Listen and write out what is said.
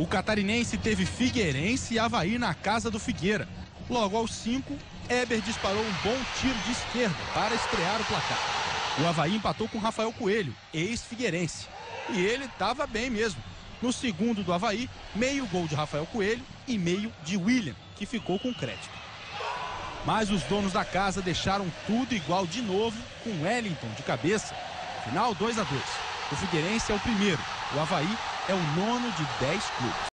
O catarinense teve Figueirense e Havaí na casa do Figueira. Logo aos 5, Eber disparou um bom tiro de esquerda para estrear o placar. O Havaí empatou com Rafael Coelho, ex-figueirense. E ele estava bem mesmo. No segundo do Havaí, meio gol de Rafael Coelho e meio de William, que ficou com crédito. Mas os donos da casa deixaram tudo igual de novo com Wellington de cabeça. Final 2 a 2. O Figueirense é o primeiro, o Havaí é o nono de 10 clubes.